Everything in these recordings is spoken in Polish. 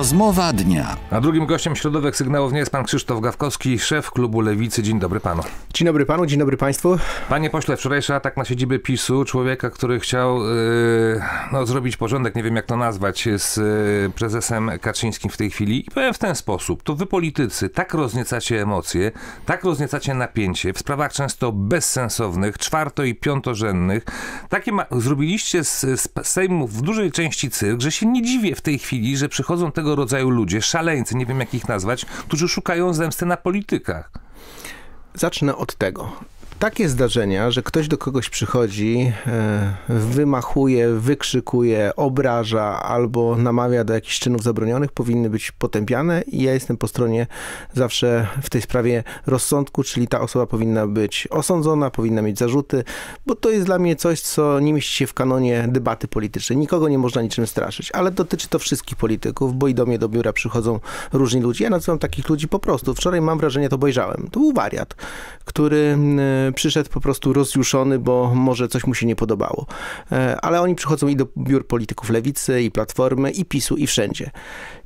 Rozmowa dnia. A drugim gościem środowych sygnałów nie jest pan Krzysztof Gawkowski, szef klubu Lewicy. Dzień dobry panu. Dzień dobry panu, dzień dobry państwu. Panie pośle, wczorajszy atak na siedzibę PiSu, człowieka, który chciał yy, no, zrobić porządek, nie wiem jak to nazwać, z yy, prezesem Kaczyńskim w tej chwili. I powiem w ten sposób, to wy politycy tak rozniecacie emocje, tak rozniecacie napięcie w sprawach często bezsensownych, czwarto- i piątorzędnych. Takie ma- zrobiliście z, z Sejmu w dużej części cyrk, że się nie dziwię w tej chwili, że przychodzą tego rodzaju ludzie, szaleńcy, nie wiem jak ich nazwać, którzy szukają zemsty na politykach. Zacznę od tego. Takie zdarzenia, że ktoś do kogoś przychodzi, e, wymachuje, wykrzykuje, obraża albo namawia do jakichś czynów zabronionych, powinny być potępiane i ja jestem po stronie zawsze w tej sprawie rozsądku, czyli ta osoba powinna być osądzona, powinna mieć zarzuty, bo to jest dla mnie coś, co nie mieści się w kanonie debaty politycznej. Nikogo nie można niczym straszyć, ale dotyczy to wszystkich polityków, bo i do mnie do biura przychodzą różni ludzie. Ja nazywam takich ludzi po prostu. Wczoraj mam wrażenie, to obejrzałem. To był wariat, który przyszedł po prostu rozjuszony, bo może coś mu się nie podobało. E, Ale oni przychodzą i do biur polityków lewicy, i platformy, i PiSu, i wszędzie.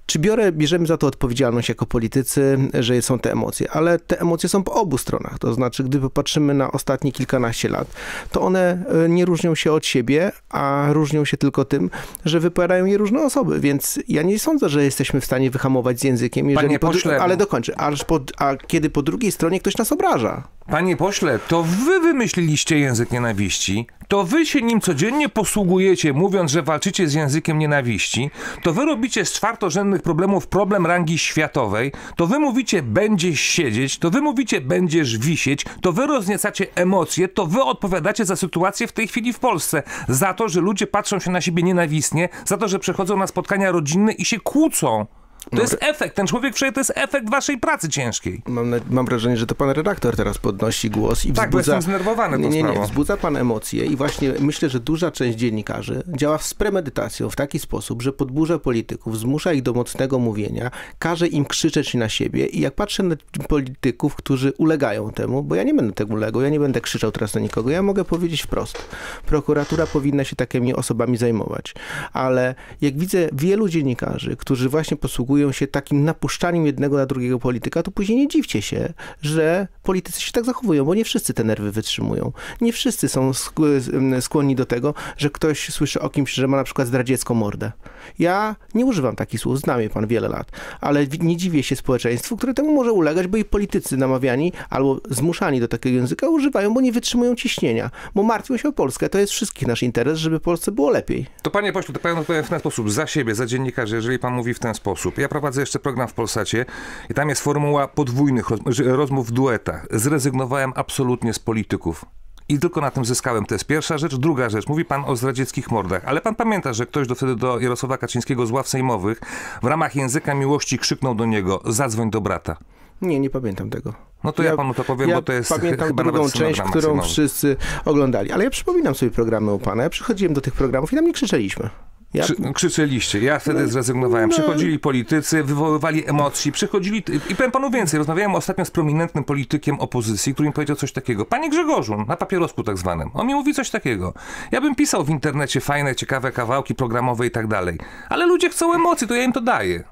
Czy biorę, bierzemy za to odpowiedzialność jako politycy, że są te emocje? Ale te emocje są po obu stronach. To znaczy, gdy popatrzymy na ostatnie kilkanaście lat, to one e, nie różnią się od siebie, a różnią się tylko tym, że wypowiadają je różne osoby. Więc ja nie sądzę, że jesteśmy w stanie wyhamować z językiem, jeżeli Panie po, pośle- ale dokończę. Aż po, a kiedy po drugiej stronie ktoś nas obraża. Panie pośle, to wy wymyśliliście język nienawiści, to wy się nim codziennie posługujecie, mówiąc, że walczycie z językiem nienawiści, to wy robicie z czwartorzędnych problemów problem rangi światowej, to wy mówicie będziesz siedzieć, to wy mówicie będziesz wisieć, to wy rozniecacie emocje, to wy odpowiadacie za sytuację w tej chwili w Polsce, za to, że ludzie patrzą się na siebie nienawistnie, za to, że przechodzą na spotkania rodzinne i się kłócą. To jest efekt, ten człowiek wczoraj to jest efekt waszej pracy ciężkiej. Mam, na- mam wrażenie, że to pan redaktor teraz podnosi głos i Tak, bo wzbudza... jestem zdenerwowany nie, nie, nie, wzbudza pan emocje i właśnie myślę, że duża część dziennikarzy działa z premedytacją w taki sposób, że podburza polityków, zmusza ich do mocnego mówienia, każe im krzyczeć na siebie i jak patrzę na polityków, którzy ulegają temu, bo ja nie będę tego ulegał, ja nie będę krzyczał teraz na nikogo, ja mogę powiedzieć wprost. Prokuratura powinna się takimi osobami zajmować, ale jak widzę wielu dziennikarzy, którzy właśnie posługują się takim napuszczaniem jednego na drugiego polityka, to później nie dziwcie się, że politycy się tak zachowują, bo nie wszyscy te nerwy wytrzymują. Nie wszyscy są sk- skłonni do tego, że ktoś słyszy o kimś, że ma na przykład zdradziecką mordę. Ja nie używam takich słów, znam je pan wiele lat, ale nie dziwię się społeczeństwu, które temu może ulegać, bo i politycy namawiani albo zmuszani do takiego języka używają, bo nie wytrzymują ciśnienia, bo martwią się o Polskę. To jest wszystkich nasz interes, żeby Polsce było lepiej. To panie pośle, to odpowiem w ten sposób, za siebie, za dziennikarzy, jeżeli pan mówi w ten sposób. Ja prowadzę jeszcze program w Polsacie i tam jest formuła podwójnych rozmów w duetach. Zrezygnowałem absolutnie z polityków. I tylko na tym zyskałem. To jest pierwsza rzecz. Druga rzecz. Mówi pan o zdradzieckich mordach, ale pan pamięta, że ktoś do, wtedy do Jarosława Kaczyńskiego z ław sejmowych w ramach języka miłości krzyknął do niego zadzwoń do brata. Nie, nie pamiętam tego. No to ja, panu to powiem, ja bo to jest pamiętam chyba drugą część, którą wszyscy oglądali. Ale ja przypominam sobie programy u pana. Ja przychodziłem do tych programów i tam nie krzyczeliśmy. Ja, Krzy, krzyczeliście. Ja wtedy zrezygnowałem. no. Przychodzili politycy, wywoływali emocje, przychodzili... I powiem panu więcej. Rozmawiałem ostatnio z prominentnym politykiem opozycji, który mi powiedział coś takiego. Panie Grzegorzu, na papierosku tak zwanym. On mi mówi coś takiego. Ja bym pisał w internecie fajne, ciekawe kawałki programowe i tak dalej. Ale ludzie chcą emocji, to ja im to daję.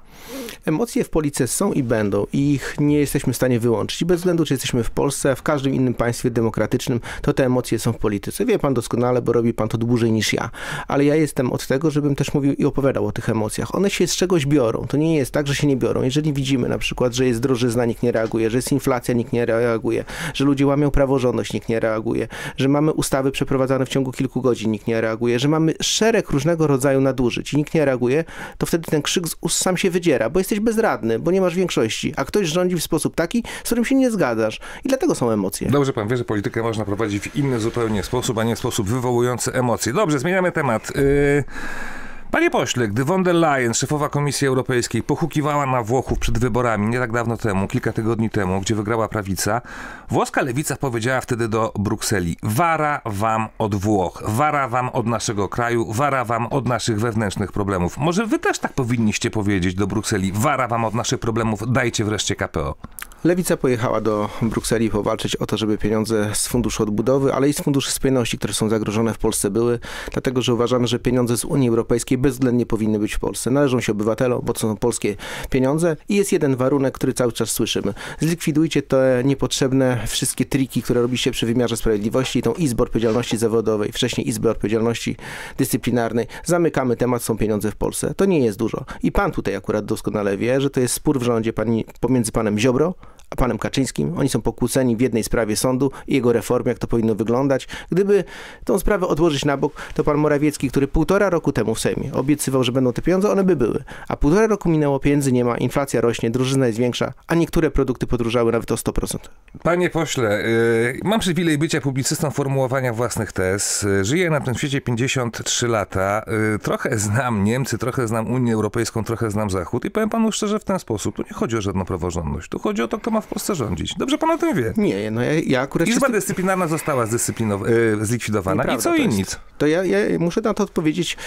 Emocje w polityce są i będą i ich nie jesteśmy w stanie wyłączyć. I bez względu, czy jesteśmy w Polsce, w każdym innym państwie demokratycznym, to te emocje są w polityce. Wie pan doskonale, bo robi pan to dłużej niż ja. Ale ja jestem od tego, żebym też mówił i opowiadał o tych emocjach. One się z czegoś biorą. To nie jest tak, że się nie biorą. Jeżeli widzimy na przykład, że jest drożyzna, nikt nie reaguje, że jest inflacja, nikt nie reaguje, że ludzie łamią praworządność, nikt nie reaguje, że mamy ustawy przeprowadzane w ciągu kilku godzin, nikt nie reaguje, że mamy szereg różnego rodzaju nadużyć i nikt nie reaguje, to wtedy ten krzyk sam się wydziera, bo jesteś bezradny, bo nie masz większości, a ktoś rządzi w sposób taki, z którym się nie zgadzasz. I dlatego są emocje. Dobrze pan wie, że politykę można prowadzić w inny zupełnie sposób, a nie sposób wywołujący emocje. Dobrze, zmieniamy temat. Yy... Panie pośle, gdy von der Leyen, szefowa Komisji Europejskiej, pochukiwała na Włochów przed wyborami nie tak dawno temu, kilka tygodni temu, gdzie wygrała prawica, włoska lewica powiedziała wtedy do Brukseli: Wara wam od Włoch, wara wam od naszego kraju, wara wam od naszych wewnętrznych problemów. Może wy też tak powinniście powiedzieć do Brukseli: Wara wam od naszych problemów, dajcie wreszcie KPO. Lewica pojechała do Brukseli powalczyć o to, żeby pieniądze z Funduszu Odbudowy, ale i z Funduszy Spójności, które są zagrożone w Polsce były, dlatego że uważamy, że pieniądze z Unii Europejskiej bezwzględnie powinny być w Polsce. Należą się obywatelom, bo to są polskie pieniądze i jest jeden warunek, który cały czas słyszymy. Zlikwidujcie te niepotrzebne wszystkie triki, które robicie przy wymiarze sprawiedliwości, tą Izbę Odpowiedzialności Zawodowej, wcześniej Izbę Odpowiedzialności Dyscyplinarnej. Zamykamy temat, są pieniądze w Polsce. To nie jest dużo. I pan tutaj akurat doskonale wie, że to jest spór w rządzie pani, pomiędzy panem Ziobro panem Kaczyńskim. Oni są pokłóceni w jednej sprawie sądu i jego reformie, jak to powinno wyglądać. Gdyby tą sprawę odłożyć na bok, to pan Morawiecki, który półtora roku temu w Sejmie obiecywał, że będą te pieniądze, one by były. A półtora roku minęło, pieniędzy nie ma, inflacja rośnie, drużyna jest większa, a niektóre produkty podróżały nawet o 100%. Panie pośle, yy, mam przywilej bycia publicystą formułowania własnych tez. Żyję na tym świecie 53 lata. Yy, trochę znam Niemcy, trochę znam Unię Europejską, trochę znam Zachód i powiem panu szczerze w ten sposób. Tu nie chodzi o żadną praworządność. Tu chodzi o to, kto ma w Polsce rządzić. Dobrze pan o tym wie. Nie, no ja, ja akurat... Izba wszyscy- dyscyplinarna została zdyscyplinow- yy, zlikwidowana i co i nic. To ja, ja muszę na to odpowiedzieć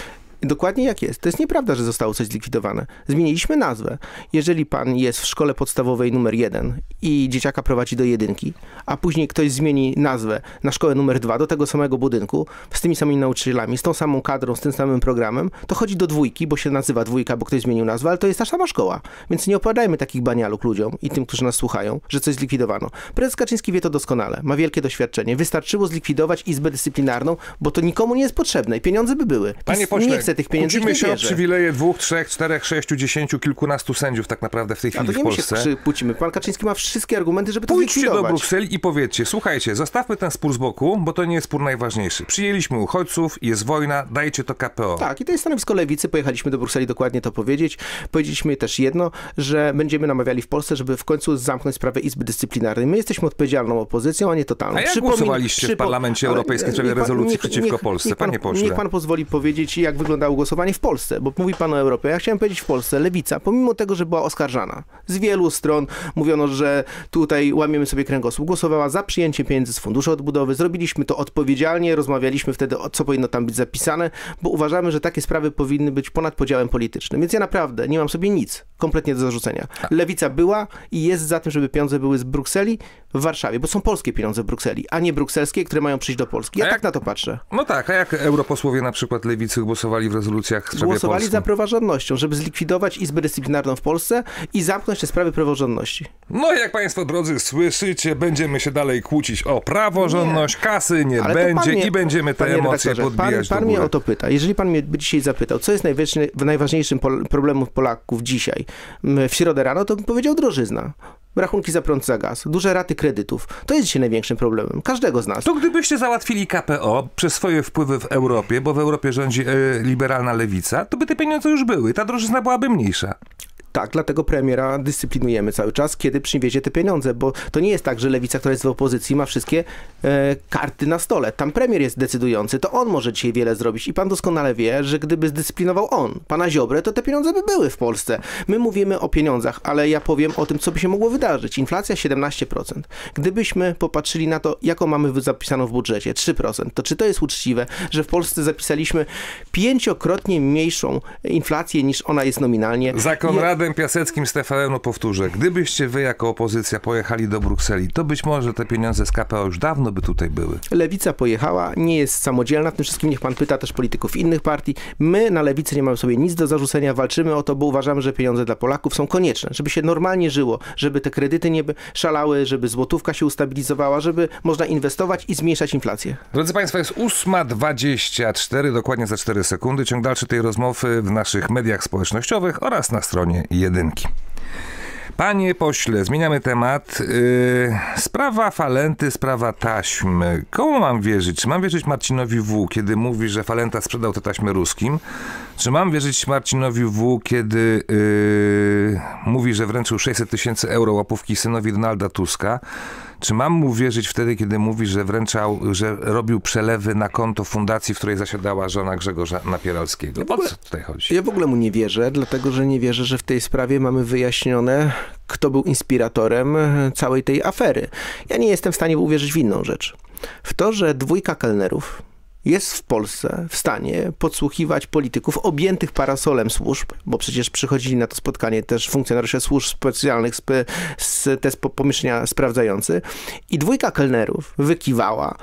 dokładnie jak jest. To jest nieprawda, że zostało coś zlikwidowane. Zmieniliśmy nazwę. Jeżeli pan jest w szkole podstawowej numer jeden i dzieciaka prowadzi do jedynki, a później ktoś zmieni nazwę na szkołę numer dwa do tego samego budynku, z tymi samymi nauczycielami, z tą samą kadrą, z tym samym programem, to chodzi do dwójki, bo się nazywa dwójka, bo ktoś zmienił nazwę, ale to jest ta sama szkoła. Więc nie opowiadajmy takich banialuk ludziom i tym, którzy nas słuchają, że coś zlikwidowano. Prezes Kaczyński wie to doskonale, ma wielkie doświadczenie. Wystarczyło zlikwidować Izbę Dyscyplinarną, bo to nikomu nie jest potrzebne i pieniądze by były. Panie pośle, chce tych pieniędzy, kłócimy się o przywileje dwóch, trzech, czterech, sześciu, dziesięciu, kilkunastu sędziów tak naprawdę w tej A chwili to w my się Polsce. przypłucimy. Pan Kaczyński ma wszystkie argumenty, żeby to Pójdźcie do. Brukseli i powiedzcie, słuchajcie, zostawmy ten spór z boku, bo to nie jest spór najważniejszy. Przyjęliśmy uchodźców, jest wojna, dajcie to KPO. Tak, i to jest stanowisko lewicy. Pojechaliśmy do Brukseli dokładnie to powiedzieć. Powiedzieliśmy też jedno, że będziemy namawiali w Polsce, żeby w końcu zamknąć sprawę Izby Dyscyplinarnej. My jesteśmy odpowiedzialną opozycją, a nie totalną. A jak Przypomin- głosowaliście w Parlamencie Europejskim w sprawie rezolucji niech- przeciwko niech- Polsce? niech pan, Panie pośle. Niech pan pozwoli powiedzieć, jak wyglądało głosowanie w Polsce, bo mówi pan o Europie. Ja chciałem powiedzieć w Polsce, lewica, pomimo tego, że była oskarżana, z wielu stron mówiono, że tutaj łamiemy sobie kręgosłup, głosowała za przyjęciem pieniędzy z Funduszu Odbudowy. Zrobiliśmy to odpowiedzialnie, rozmawialiśmy wtedy o co powinno tam być zapisane, bo uważamy, że takie sprawy powinny być ponad podziałem politycznym. Więc ja naprawdę nie mam sobie nic kompletnie do zarzucenia. Lewica była i jest za tym, żeby pieniądze były z Brukseli w Warszawie, bo są polskie pieniądze w Brukseli, a nie brukselskie, które mają przyjść do Polski. Ja tak jak- na to patrzę. No tak, a jak europosłowie na przykład lewicy głosowali w rezolucjach w sprawie Głosowali Polski? za praworządnością, żeby zlikwidować Izbę Dyscyplinarną w Polsce i zamknąć te sprawy praworządności. No jak państwo drodzy słyszycie, będziemy się dalej kłócić o praworządność, kasy nie Ale będzie mnie- i będziemy te emocje podbijać Pan, pan mnie o to pyta. Jeżeli pan mnie by dzisiaj zapytał, co jest najważniejszy, najważniejszym problemem Polaków dzisiaj, w środę rano, to bym powiedział drożyzna. Rachunki za prąd, za gaz, duże raty kredytów. To jest dzisiaj największym problemem. Każdego z nas. To gdybyście załatwili KPO przez swoje wpływy w Europie, bo w Europie rządzi e, liberalna lewica, to by te pieniądze już były. Ta drożyzna byłaby mniejsza. Tak, dlatego premiera dyscyplinujemy cały czas, kiedy przywiezie te pieniądze, bo to nie jest tak, że lewica, która jest w opozycji, ma wszystkie e, karty na stole. Tam premier jest decydujący, to on może dzisiaj wiele zrobić i pan doskonale wie, że gdyby zdyscyplinował on, pana Ziobrę, to te pieniądze by były w Polsce. My mówimy o pieniądzach, ale ja powiem o tym, co by się mogło wydarzyć. Inflacja 17%. Gdybyśmy popatrzyli na to, jaką mamy zapisaną w budżecie, 3%, to czy to jest uczciwe, że w Polsce zapisaliśmy pięciokrotnie mniejszą inflację niż ona jest nominalnie? Za I- Konradem Piaseckim z TVN-u powtórzę, gdybyście wy jako opozycja pojechali do Brukseli, to być może te pieniądze z KPO już dawno by tutaj były. Lewica pojechała, nie jest samodzielna, w tym wszystkim niech pan pyta też polityków innych partii. My na lewicy nie mamy sobie nic do zarzucenia, walczymy o to, bo uważamy, że pieniądze dla Polaków są konieczne, żeby się normalnie żyło, żeby te kredyty nie szalały, żeby złotówka się ustabilizowała, żeby można inwestować i zmniejszać inflację. Drodzy Państwo, jest 8.24, dokładnie za 4 sekundy. Ciąg dalszy tej rozmowy w naszych mediach społecznościowych oraz na stronie jedynki. Panie pośle, zmieniamy temat. Yy, sprawa Falenty, sprawa taśm. Komu mam wierzyć? Czy mam wierzyć Marcinowi W., kiedy mówi, że Falenta sprzedał te taśmy ruskim? Czy mam wierzyć Marcinowi W., kiedy yy, mówi, że wręczył 600 tysięcy euro łapówki synowi Donalda Tuska? Czy mam mu wierzyć wtedy, kiedy mówi, że wręczał, że robił przelewy na konto fundacji, w której zasiadała żona Grzegorza Napieralskiego? O co tutaj chodzi? Ja w ogóle mu nie wierzę, dlatego że nie wierzę, że w tej sprawie mamy wyjaśnione, kto był inspiratorem całej tej afery. Ja nie jestem w stanie uwierzyć w inną rzecz. W to, że dwójka kelnerów jest w Polsce w stanie podsłuchiwać polityków objętych parasolem służb, bo przecież przychodzili na to spotkanie też funkcjonariusze służb specjalnych z, z te pomieszczenia sprawdzający. I dwójka kelnerów wykiwała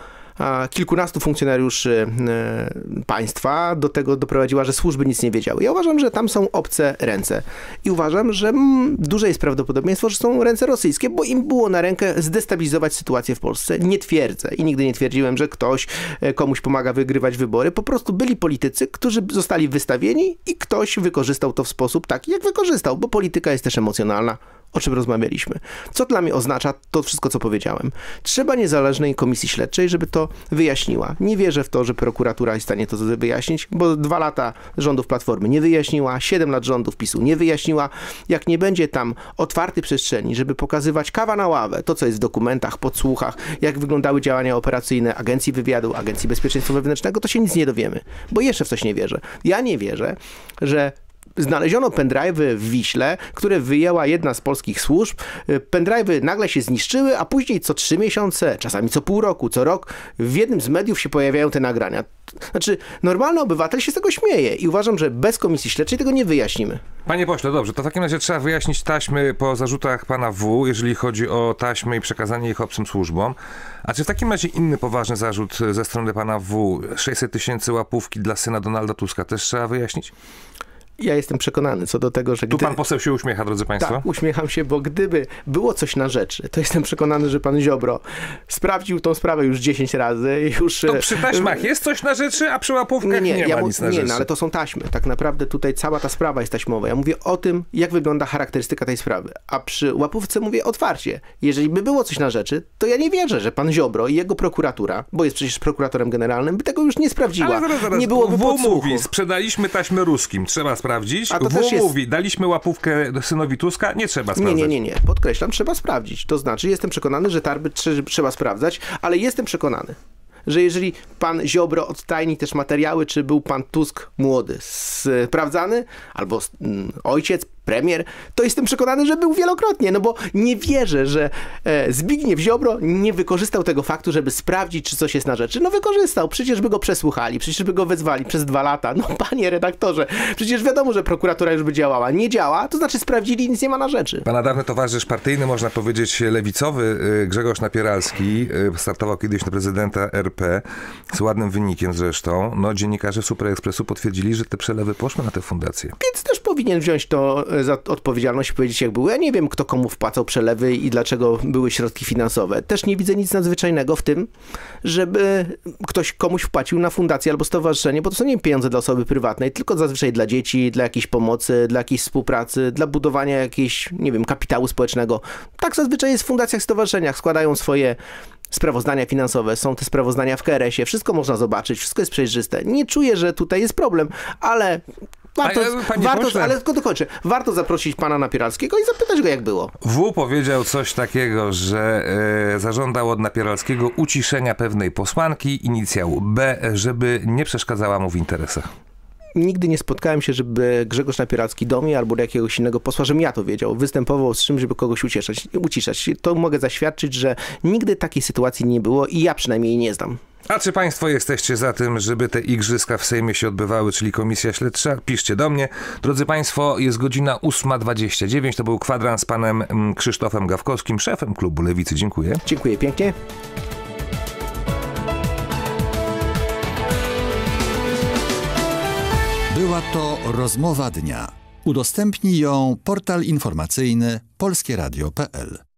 kilkunastu funkcjonariuszy e, państwa do tego doprowadziła, że służby nic nie wiedziały. Ja uważam, że tam są obce ręce i uważam, że mm, duże jest prawdopodobieństwo, że są ręce rosyjskie, bo im było na rękę zdestabilizować sytuację w Polsce. Nie twierdzę i nigdy nie twierdziłem, że ktoś e, komuś pomaga wygrywać wybory. Po prostu byli politycy, którzy zostali wystawieni i ktoś wykorzystał to w sposób taki, jak wykorzystał, bo polityka jest też emocjonalna o czym rozmawialiśmy. Co dla mnie oznacza to wszystko, co powiedziałem? Trzeba niezależnej komisji śledczej, żeby to wyjaśniła. Nie wierzę w to, że prokuratura jest w stanie to wyjaśnić, bo dwa lata rządów Platformy nie wyjaśniła, siedem lat rządów PiSu nie wyjaśniła. Jak nie będzie tam otwartej przestrzeni, żeby pokazywać kawa na ławę, to co jest w dokumentach, podsłuchach, jak wyglądały działania operacyjne Agencji Wywiadu, Agencji Bezpieczeństwa Wewnętrznego, to się nic nie dowiemy, bo jeszcze w coś nie wierzę. Ja nie wierzę, że znaleziono pendrive'y w Wiśle, które wyjęła jedna z polskich służb. Y, pendrive'y nagle się zniszczyły, a później co trzy miesiące, czasami co pół roku, co rok w jednym z mediów się pojawiają te nagrania. Znaczy, normalny obywatel się z tego śmieje i uważam, że bez komisji śledczej tego nie wyjaśnimy. Panie pośle, dobrze, to w takim razie trzeba wyjaśnić taśmy po zarzutach pana W, jeżeli chodzi o taśmy i przekazanie ich obcym służbom. A czy w takim razie inny poważny zarzut ze strony pana W, 600 tysięcy łapówki dla syna Donalda Tuska, też trzeba wyjaśnić? Ja jestem przekonany co do tego, że Tu gdy... pan poseł się uśmiecha, drodzy państwo? Tak, uśmiecham się, bo gdyby było coś na rzeczy, to jestem przekonany, że pan Ziobro sprawdził tą sprawę już 10 razy. Już... To przy taśmach jest coś na rzeczy, a przy łapówkach nie, nie, nie ja ma nic na nie, rzeczy. No, ale to są taśmy. Tak naprawdę tutaj cała ta sprawa jest taśmowa. Ja mówię o tym, jak wygląda charakterystyka tej sprawy. A przy łapówce mówię otwarcie. Jeżeli by było coś na rzeczy, to ja nie wierzę, że pan Ziobro i jego prokuratura, bo jest przecież prokuratorem generalnym, by tego już nie sprawdziła. Ale zaraz, zaraz. Nie byłoby w mówi, sprzedaliśmy taśmy ruskim. Trzeba sprawdzić. A to w też jest... mówi, daliśmy łapówkę synowi Tuska, nie trzeba sprawdzać. Nie, nie, nie, nie. Podkreślam, trzeba sprawdzić. To znaczy, jestem przekonany, że tarby trzeba sprawdzać, ale jestem przekonany, że jeżeli pan Ziobro odtajni też materiały, czy był pan Tusk młody sprawdzany, albo mm, ojciec, premier, to jestem przekonany, że był wielokrotnie, no bo nie wierzę, że e, Zbigniew Ziobro nie wykorzystał tego faktu, żeby sprawdzić, czy coś jest na rzeczy. No wykorzystał, przecież by go przesłuchali, przecież by go wezwali przez dwa lata. No panie redaktorze, przecież wiadomo, że prokuratura już by działała. Nie działa, to znaczy sprawdzili, nic nie ma na rzeczy. Pana dawny towarzysz partyjny, można powiedzieć lewicowy, y, Grzegorz Napieralski, y, startował kiedyś na prezydenta RP, z ładnym wynikiem zresztą. No dziennikarze Super Expressu potwierdzili, że te przelewy poszły na tę fundację. Więc też powinien wziąć to za odpowiedzialność powiedzieć, jak było. Ja nie wiem, kto komu wpłacał przelewy i dlaczego były środki finansowe. Też nie widzę nic nadzwyczajnego w tym, żeby ktoś komuś wpłacił na fundację albo stowarzyszenie, bo to są nie pieniądze dla osoby prywatnej, tylko zazwyczaj dla dzieci, dla jakiejś pomocy, dla jakiejś współpracy, dla budowania jakiegoś, nie wiem, kapitału społecznego. Tak zazwyczaj jest w fundacjach, stowarzyszeniach. Składają swoje sprawozdania finansowe, są te sprawozdania w KRS-ie, wszystko można zobaczyć, wszystko jest przejrzyste. Nie czuję, że tutaj jest problem, ale Warto, A, warto ale tylko dokończę. Warto zaprosić pana Napieralskiego i zapytać go, jak było. W powiedział coś takiego, że e, zażądał od Napieralskiego uciszenia pewnej posłanki, inicjału B, żeby nie przeszkadzała mu w interesach nigdy nie spotkałem się, żeby Grzegorz Napieralski do mnie albo do jakiegoś innego posła, żebym ja to wiedział, występował z czymś, żeby kogoś ucieszać, uciszać. To mogę zaświadczyć, że nigdy takiej sytuacji nie było i ja przynajmniej nie znam. A czy Państwo jesteście za tym, żeby te igrzyska w Sejmie się odbywały, czyli Komisja Śledcza? Piszcie do mnie. Drodzy Państwo, jest godzina 8.29. To był kwadrans z panem mm, Krzysztofem Gawkowskim, szefem klubu Lewicy. Dziękuję. Dziękuję pięknie. Była to rozmowa dnia. Udostępnij ją portal informacyjny polskieradio.pl.